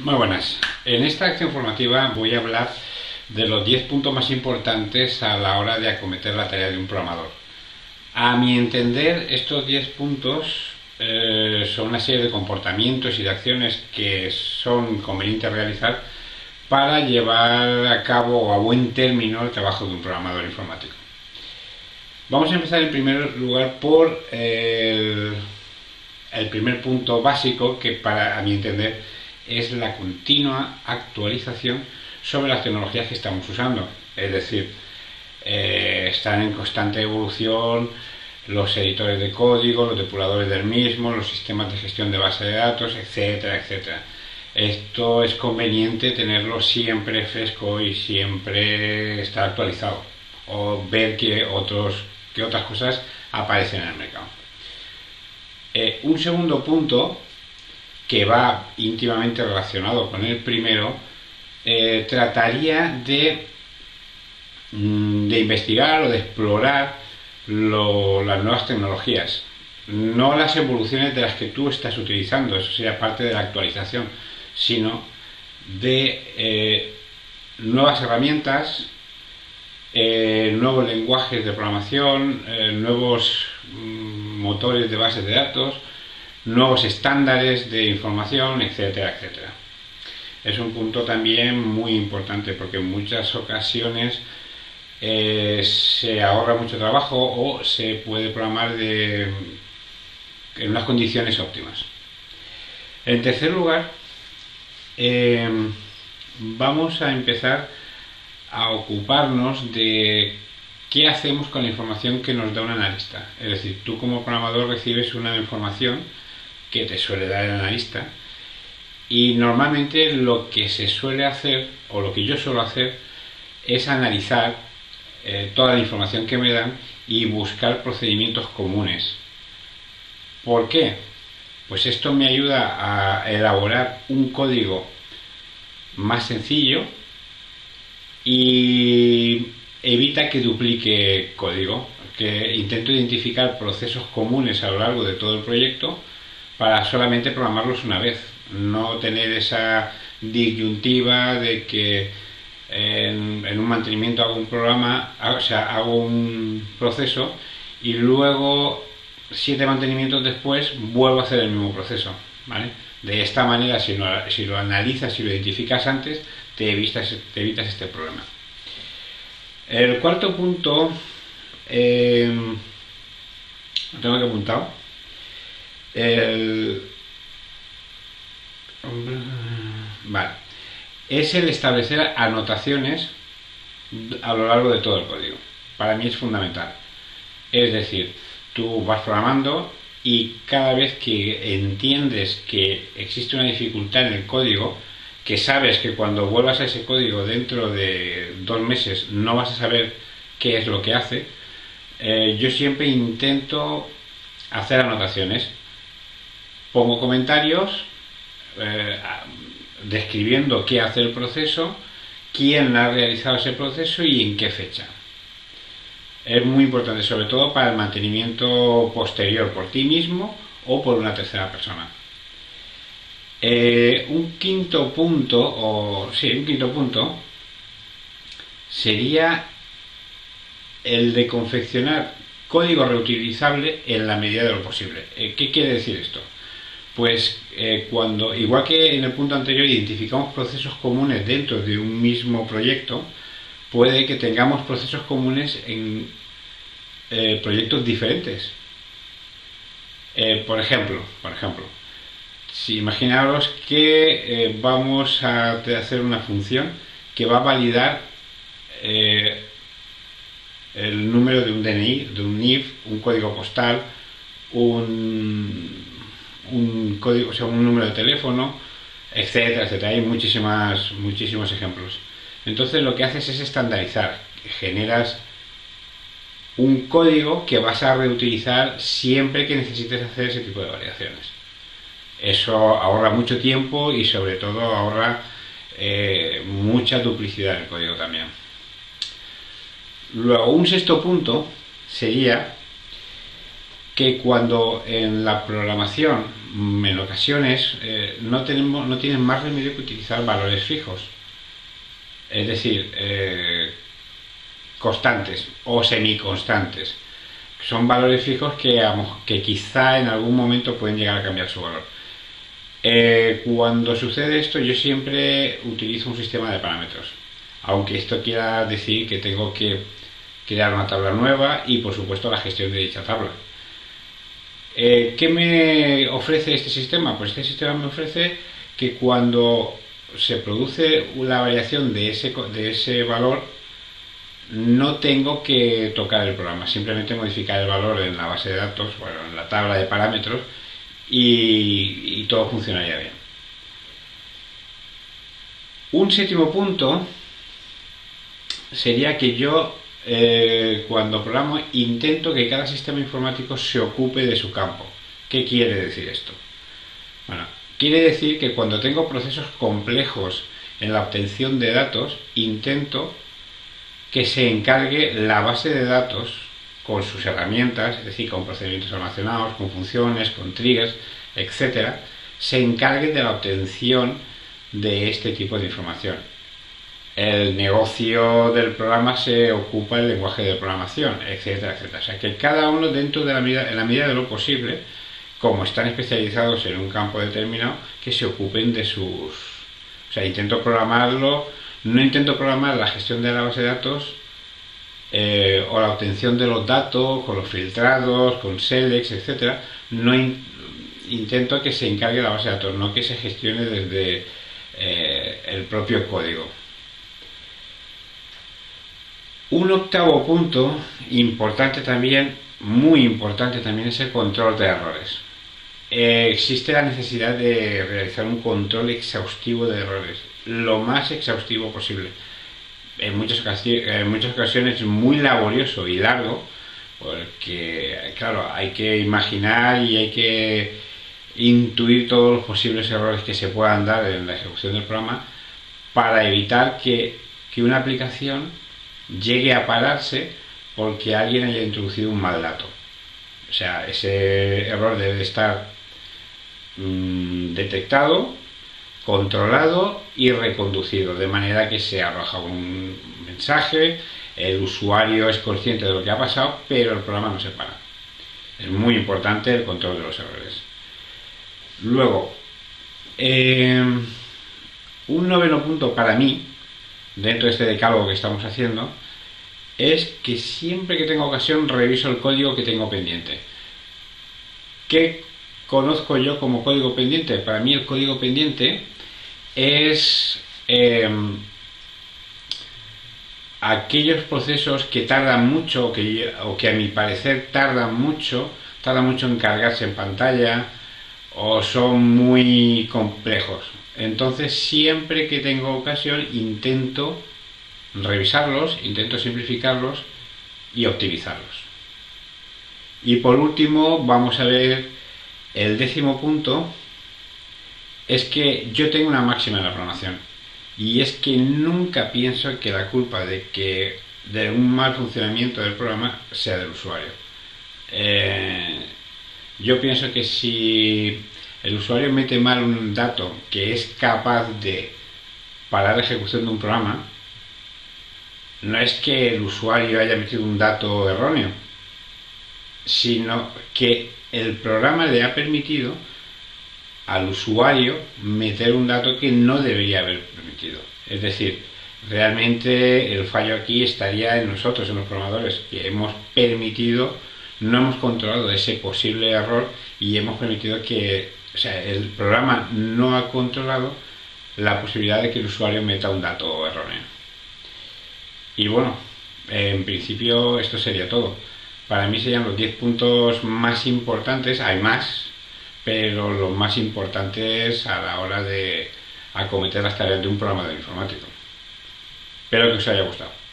Muy buenas. En esta acción formativa voy a hablar de los 10 puntos más importantes a la hora de acometer la tarea de un programador. A mi entender, estos 10 puntos eh, son una serie de comportamientos y de acciones que son convenientes realizar para llevar a cabo a buen término el trabajo de un programador informático. Vamos a empezar en primer lugar por el, el primer punto básico que para a mi entender es la continua actualización sobre las tecnologías que estamos usando. Es decir, eh, están en constante evolución los editores de código, los depuradores del mismo, los sistemas de gestión de base de datos, etcétera, etcétera. Esto es conveniente tenerlo siempre fresco y siempre estar actualizado o ver que, otros, que otras cosas aparecen en el mercado. Eh, un segundo punto que va íntimamente relacionado con el primero, eh, trataría de, mm, de, investigar o de explorar las nuevas tecnologías, no las evoluciones de las que tú estás utilizando, eso sería parte de la actualización, sino de eh, nuevas herramientas, eh, nuevos lenguajes de programación, nuevos mm, motores de bases de datos, nuevos estándares de información, etcétera, etcétera. Es un punto también muy importante porque en muchas ocasiones eh, se ahorra mucho trabajo o se puede programar en unas condiciones óptimas. En tercer lugar, eh, vamos a empezar a ocuparnos de qué hacemos con la información que nos da un analista. Es decir, tú como programador recibes una información que te suele dar el analista. Y normalmente lo que se suele hacer, o lo que yo suelo hacer, es analizar eh, toda la información que me dan y buscar procedimientos comunes. ¿Por qué? Pues esto me ayuda a elaborar un código más sencillo y evita que duplique código, que intento identificar procesos comunes a lo largo de todo el proyecto para solamente programarlos una vez, no tener esa disyuntiva de que en, un mantenimiento hago un programa, o sea, hago un proceso y luego siete mantenimientos después vuelvo a hacer el mismo proceso, ¿vale? De esta manera, si lo, si lo analizas y lo identificas antes, te evitas, te evitas este problema. El cuarto punto, eh, lo tengo que apuntado, vale. Es el establecer anotaciones a lo largo de todo el código. Para mí es fundamental. Es decir, tú vas programando y cada vez que entiendes que existe una dificultad en el código, que sabes que cuando vuelvas a ese código dentro de dos meses no vas a saber qué es lo que hace, eh, yo siempre intento hacer anotaciones pongo comentarios eh, describiendo qué hace el proceso, quién ha realizado ese proceso y en qué fecha. Es muy importante, sobre todo para el mantenimiento posterior por ti mismo o por una tercera persona. Eh, un quinto punto, o sí, un quinto punto, sería el de confeccionar código reutilizable en la medida de lo posible. Eh, ¿Qué quiere decir esto? Pues eh, cuando, igual que en el punto anterior, identificamos procesos comunes dentro de un mismo proyecto, puede que tengamos procesos comunes en eh, proyectos diferentes. Eh, por ejemplo, por ejemplo, si imaginaros que vamos a hacer una función que va a validar el número de un DNI, de un NIF, un código postal, un un código, o sea, un número de teléfono, etcétera, etcétera. Hay muchísimas, muchísimos ejemplos. Entonces lo que haces es estandarizar, generas un código que vas a reutilizar siempre que necesites hacer ese tipo de variaciones. Eso ahorra mucho tiempo y sobre todo ahorra eh, mucha duplicidad en el código también. Luego, un sexto punto sería que cuando en la programación mm, en ocasiones eh, no, tenemos, no tienen más remedio que utilizar valores fijos. Es decir, eh, constantes o semiconstantes. Son valores fijos que, que quizá en algún momento pueden llegar a cambiar su valor. Eh, cuando sucede esto yo siempre utilizo un sistema de parámetros, aunque esto quiera decir que tengo que crear una tabla nueva y por supuesto la gestión de dicha tabla. Eh, ¿Qué me ofrece este sistema? Pues este sistema me ofrece que cuando se produce la variación de ese, de ese valor, no tengo que tocar el programa, simplemente modificar el valor en la base de datos, bueno, en la tabla de parámetros, y, todo funcionaría bien. Un séptimo punto sería que yo eh, cuando programo intento que cada sistema informático se ocupe de su campo. ¿Qué quiere decir esto? Bueno, quiere decir que cuando tengo procesos complejos en la obtención de datos, intento que se encargue la base de datos con sus herramientas, es decir, con procedimientos almacenados, con funciones, con triggers, etcétera, se encargue de la obtención de este tipo de información. El negocio del programa se ocupa del lenguaje de programación, etcétera, etcétera. O sea que cada uno dentro de la medida, en la medida de lo posible, como están especializados en un campo determinado, que se ocupen de sus... O sea, intento programarlo, no intento programar la gestión de la base de datos eh, o la obtención de los datos, con los filtrados, con selects, etcétera, no intento que se encargue la base de datos, no que se gestione desde eh, el propio código. Un octavo punto importante también, muy importante también, es el control de errores. Eh, existe la necesidad de realizar un control exhaustivo de errores, lo más exhaustivo posible en muchas, en muchas ocasiones muy laborioso y largo, porque, claro, hay que imaginar y hay que intuir todos los posibles errores que se puedan dar en la ejecución del programa para evitar que, una aplicación llegue a pararse porque alguien haya introducido un mal dato. O sea, ese error debe estar mm, detectado controlado y reconducido, de manera que se arroja un mensaje, el usuario es consciente de lo que ha pasado, pero el programa no se para. Es muy importante el control de los errores. Luego, em, un noveno punto para mí, dentro de este decálogo que estamos haciendo, es que siempre que tengo ocasión reviso el código que tengo pendiente. ¿Qué conozco yo como código pendiente? Para mí el código pendiente es em, aquellos procesos que tardan mucho o que, o que a mi parecer tardan mucho, tardan mucho en cargarse en pantalla o son muy complejos. Entonces siempre que tengo ocasión intento revisarlos, intento simplificarlos y optimizarlos. Y por último vamos a ver el décimo punto es que yo tengo una máxima en la programación y es que nunca pienso que la culpa de que de un mal funcionamiento del programa sea del usuario. Eh, yo pienso que si el usuario mete mal un dato que es capaz de parar la ejecución de un programa, no es que el usuario haya metido un dato erróneo, sino que el programa le ha permitido al usuario meter un dato que no debería haber permitido. Es decir, realmente el fallo aquí estaría en nosotros, en los programadores, que hemos permitido, no hemos controlado ese posible error y hemos permitido que, o sea, el programa no ha controlado la posibilidad de que el usuario meta un dato erróneo. Y bueno, en principio esto sería todo. Para mí serían los 10 puntos más importantes, hay más, pero lo más importante es a la hora de acometer las tareas de un programa de informático. Espero que os haya gustado.